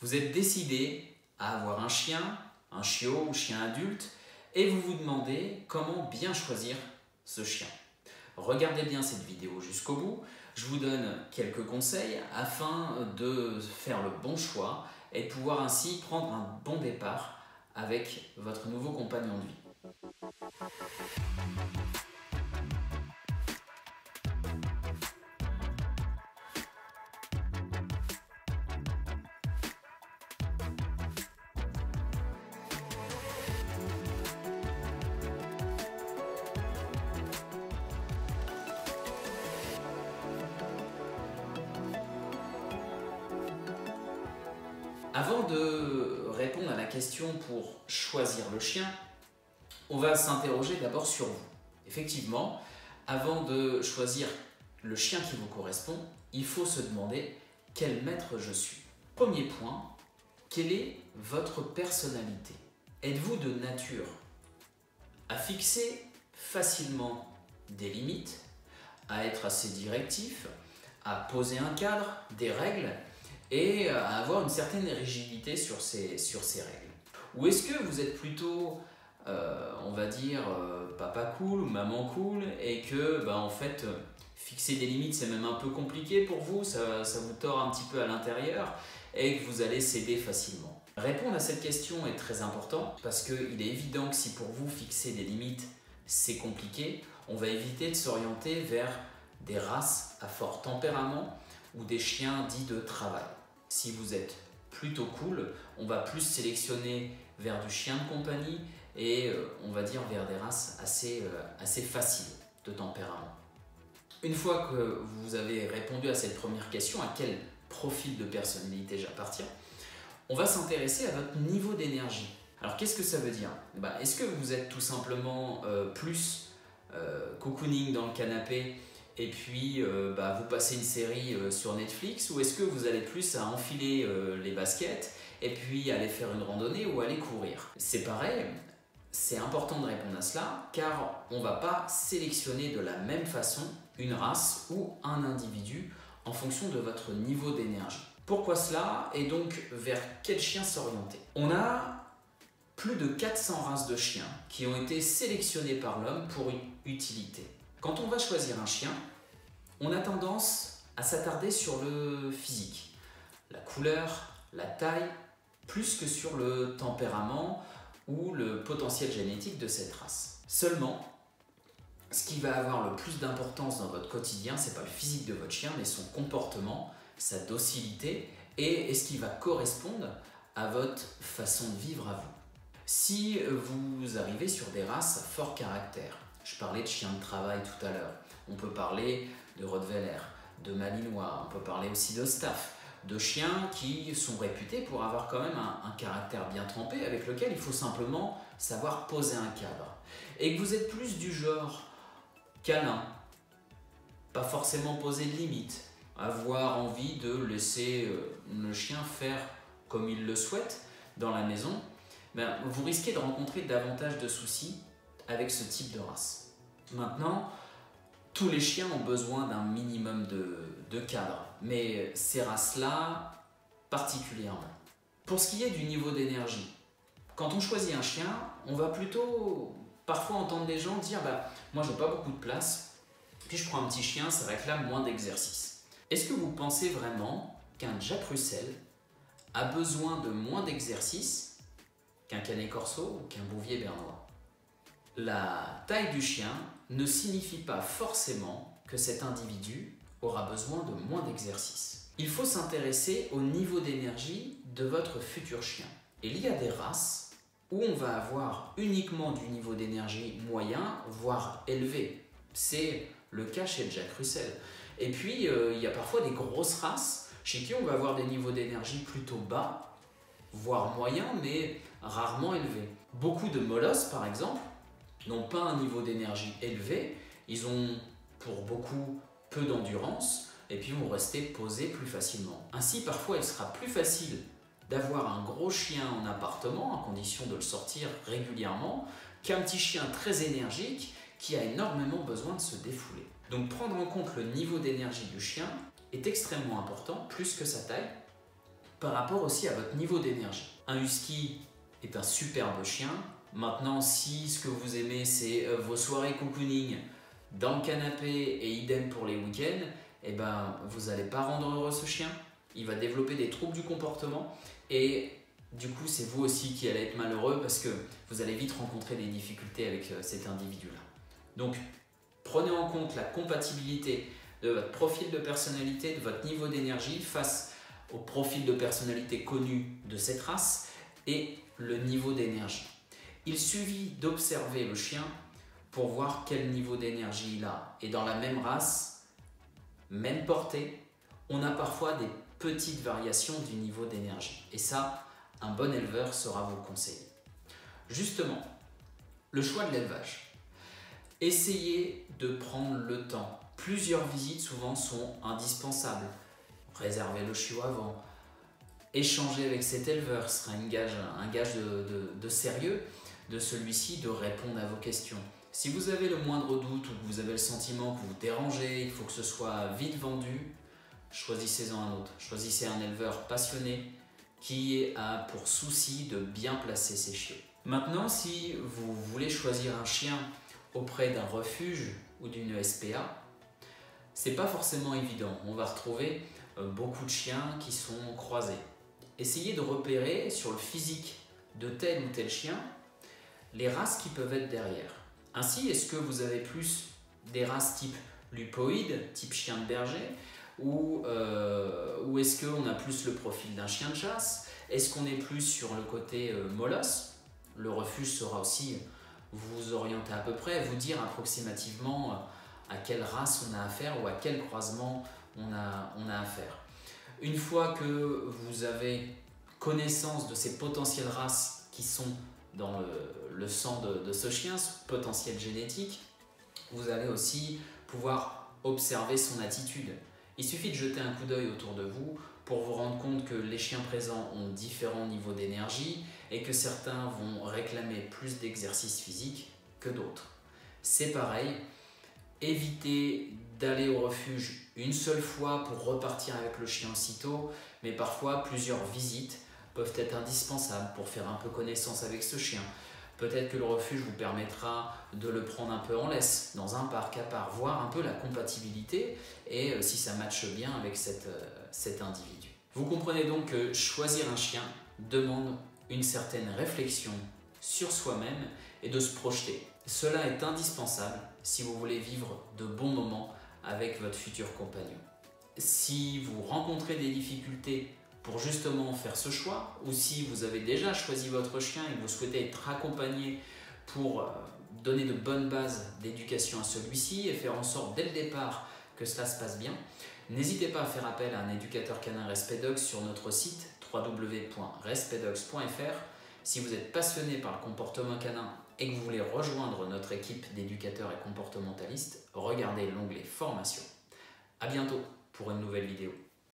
Vous êtes décidé à avoir un chien, un chiot ou chien adulte, et vous vous demandez comment bien choisir ce chien. Regardez bien cette vidéo jusqu'au bout. Je vous donne quelques conseils afin de faire le bon choix et de pouvoir ainsi prendre un bon départ avec votre nouveau compagnon de vie. Avant de répondre à la question pour choisir le chien, on va s'interroger d'abord sur vous. Effectivement, avant de choisir le chien qui vous correspond, il faut se demander quel maître je suis. Premier point, quelle est votre personnalité? Êtes-vous de nature à fixer facilement des limites, à être assez directif, à poser un cadre, des règles? Et à avoir une certaine rigidité sur ces, sur ces règles Ou est-ce que vous êtes plutôt, euh, on va dire, euh, papa cool ou maman cool et que, bah, en fait, euh, fixer des limites c'est même un peu compliqué pour vous, ça, ça vous tord un petit peu à l'intérieur et que vous allez céder facilement? Répondre à cette question est très important parce qu'il est évident que si pour vous fixer des limites c'est compliqué, on va éviter de s'orienter vers des races à fort tempérament ou des chiens dits de travail. Si vous êtes plutôt cool, on va plus sélectionner vers du chien de compagnie et euh, on va dire vers des races assez, euh, assez faciles de tempérament. Une fois que vous avez répondu à cette première question, à quel profil de personnalité j'appartiens, on va s'intéresser à votre niveau d'énergie. Alors qu'est-ce que ça veut dire? Bah, Est-ce que vous êtes tout simplement euh, plus cocooning dans le canapé et puis euh, bah, vous passez une série euh, sur Netflix ou est-ce que vous allez plus à enfiler euh, les baskets et puis aller faire une randonnée ou aller courir? C'est pareil, c'est important de répondre à cela car on ne va pas sélectionner de la même façon une race ou un individu en fonction de votre niveau d'énergie. Pourquoi cela? Et donc vers quel chien s'orienter? On a plus de 400 races de chiens qui ont été sélectionnées par l'homme pour une utilité. Quand on va choisir un chien, on a tendance à s'attarder sur le physique, la couleur, la taille, plus que sur le tempérament ou le potentiel génétique de cette race. Seulement, ce qui va avoir le plus d'importance dans votre quotidien, c'est pas le physique de votre chien, mais son comportement, sa docilité et est-ce qui va correspondre à votre façon de vivre à vous. Si vous arrivez sur des races à fort caractère, je parlais de chiens de travail tout à l'heure, on peut parler de Rottweiler, de Malinois, on peut parler aussi de Staff, de chiens qui sont réputés pour avoir quand même un, un, caractère bien trempé avec lequel il faut simplement savoir poser un cadre. Et que vous êtes plus du genre câlin, pas forcément poser de limites, avoir envie de laisser euh, le chien faire comme il le souhaite dans la maison, ben, vous risquez de rencontrer davantage de soucis avec ce type de race. Maintenant, tous les chiens ont besoin d'un minimum de, de, cadre, mais ces races-là particulièrement. Pour ce qui est du niveau d'énergie, quand on choisit un chien, on va plutôt parfois entendre des gens dire bah, Moi, j'ai pas beaucoup de place, puis je prends un petit chien, ça réclame moins d'exercice. Est-ce que vous pensez vraiment qu'un Jack Russell a besoin de moins d'exercice qu'un canet corso ou qu'un bouvier bernois? La taille du chien ne signifie pas forcément que cet individu aura besoin de moins d'exercice. Il faut s'intéresser au niveau d'énergie de votre futur chien. Il y a des races où on va avoir uniquement du niveau d'énergie moyen, voire élevé. C'est le cas chez Jack Russell. Et puis, euh, il y a parfois des grosses races chez qui on va avoir des niveaux d'énergie plutôt bas, voire moyens, mais rarement élevés. Beaucoup de molosses, par exemple, n'ont pas un niveau d'énergie élevé, ils ont pour beaucoup peu d'endurance, et puis vont rester posés plus facilement. Ainsi, parfois, il sera plus facile d'avoir un gros chien en appartement, à condition de le sortir régulièrement, qu'un petit chien très énergique qui a énormément besoin de se défouler. Donc prendre en compte le niveau d'énergie du chien est extrêmement important, plus que sa taille, par rapport aussi à votre niveau d'énergie. Un husky est un superbe chien. Maintenant, si ce que vous aimez, c'est euh, vos soirées cocooning dans le canapé et idem pour les week-ends, eh ben, vous n'allez pas rendre heureux ce chien. Il va développer des troubles du comportement et du coup, c'est vous aussi qui allez être malheureux parce que vous allez vite rencontrer des difficultés avec euh, cet individu-là. Donc, prenez en compte la compatibilité de votre profil de personnalité, de votre niveau d'énergie face au profil de personnalité connu de cette race et le niveau d'énergie. Il suffit d'observer le chien pour voir quel niveau d'énergie il a. Et dans la même race, même portée, on a parfois des petites variations du niveau d'énergie. Et ça, un bon éleveur saura vous conseiller. Justement, le choix de l'élevage. Essayez de prendre le temps. Plusieurs visites souvent sont indispensables. Réservez le chiot avant. Échanger avec cet éleveur sera un gage, un gage de sérieux de celui-ci de répondre à vos questions. Si vous avez le moindre doute ou que vous avez le sentiment que vous dérangez, il faut que ce soit vite vendu, choisissez-en un autre. Choisissez un éleveur passionné qui a pour souci de bien placer ses chiens. Maintenant, si vous voulez choisir un chien auprès d'un refuge ou d'une SPA, c'est pas forcément évident. On va retrouver euh, beaucoup de chiens qui sont croisés. Essayez de repérer sur le physique de tel ou tel chien les races qui peuvent être derrière. Ainsi, est-ce que vous avez plus des races type lupoïde, type chien de berger, ou, euh, ou est-ce qu'on a plus le profil d'un chien de chasse? Est-ce qu'on est plus sur le côté euh, molosse? Le refuge sera aussi vous orienter à peu près, vous dire approximativement euh, à quelle race on a affaire ou à quel croisement on a, on a affaire. Une fois que vous avez connaissance de ces potentielles races qui sont dans le, sang de, ce chien, ce potentiel génétique, vous allez aussi pouvoir observer son attitude. Il suffit de jeter un coup d'œil autour de vous pour vous rendre compte que les chiens présents ont différents niveaux d'énergie et que certains vont réclamer plus d'exercice physique que d'autres. C'est pareil, évitez d'aller au refuge une seule fois pour repartir avec le chien aussitôt, mais parfois plusieurs visites peuvent être indispensables pour faire un peu connaissance avec ce chien. Peut-être que le refuge vous permettra de le prendre un peu en laisse, dans un parc à part, voir un peu la compatibilité et euh, si ça matche bien avec euh, cet individu. Vous comprenez donc que choisir un chien demande une certaine réflexion sur soi-même et de se projeter. Cela est indispensable si vous voulez vivre de bons moments avec votre futur compagnon. Si vous rencontrez des difficultés pour justement faire ce choix, ou si vous avez déjà choisi votre chien et que vous souhaitez être accompagné pour euh, donner de bonnes bases d'éducation à celui-ci et faire en sorte dès le départ que cela se passe bien, n'hésitez pas à faire appel à un éducateur canin Respedox sur notre site www.respedox.fr. Si vous êtes passionné par le comportement canin et que vous voulez rejoindre notre équipe d'éducateurs et comportementalistes, regardez l'onglet formation. A bientôt pour une nouvelle vidéo.